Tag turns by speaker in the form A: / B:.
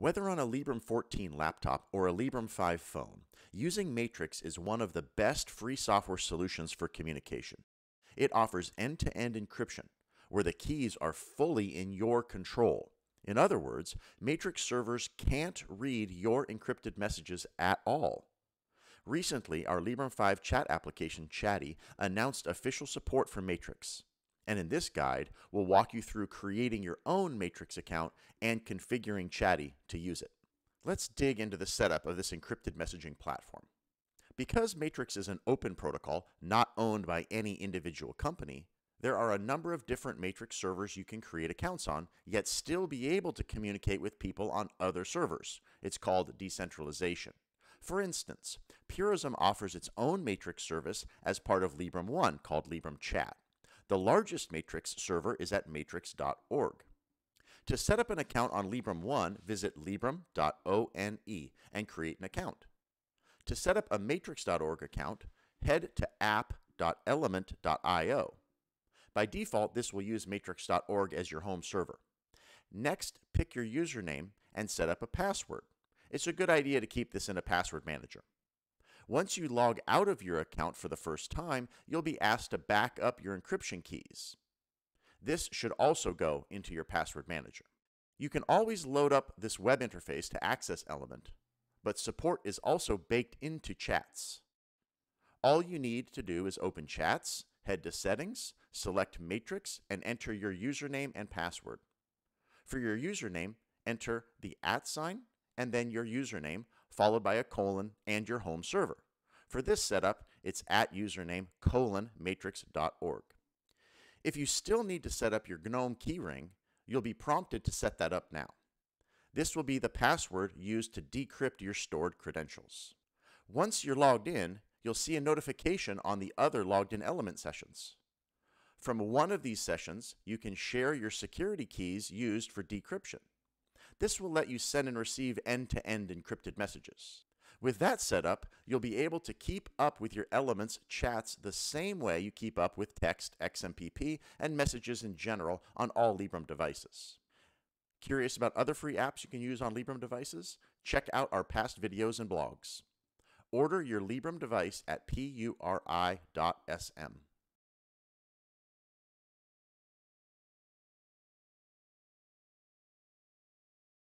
A: Whether on a Librem 14 laptop or a Librem 5 phone, using Matrix is one of the best free software solutions for communication. It offers end to end encryption, where the keys are fully in your control. In other words, Matrix servers can't read your encrypted messages at all. Recently, our Librem 5 chat application, Chatty, announced official support for Matrix. And in this guide, we'll walk you through creating your own Matrix account and configuring Chatty to use it. Let's dig into the setup of this encrypted messaging platform. Because Matrix is an open protocol not owned by any individual company, there are a number of different Matrix servers you can create accounts on, yet still be able to communicate with people on other servers. It's called decentralization. For instance, Purism offers its own Matrix service as part of Librem 1 called Librem Chat. The largest Matrix server is at matrix.org. To set up an account on Librem 1, visit librem.one and create an account. To set up a matrix.org account, head to app.element.io. By default, this will use matrix.org as your home server. Next, pick your username and set up a password. It's a good idea to keep this in a password manager. Once you log out of your account for the first time, you'll be asked to back up your encryption keys. This should also go into your password manager. You can always load up this web interface to access Element, but support is also baked into Chats. All you need to do is open Chats, head to Settings, select Matrix, and enter your username and password. For your username, enter the at sign and then your username, followed by a colon and your home server. For this setup, it's at username colon matrix.org. If you still need to set up your GNOME keyring, you'll be prompted to set that up now. This will be the password used to decrypt your stored credentials. Once you're logged in, you'll see a notification on the other logged in element sessions. From one of these sessions, you can share your security keys used for decryption. This will let you send and receive end-to-end encrypted messages. With that set up, you'll be able to keep up with your Elements chats the same way you keep up with text, XMPP, and messages in general on all Librem devices. Curious about other free apps you can use on Librem devices? Check out our past videos and blogs. Order your Librem device at puri.sm.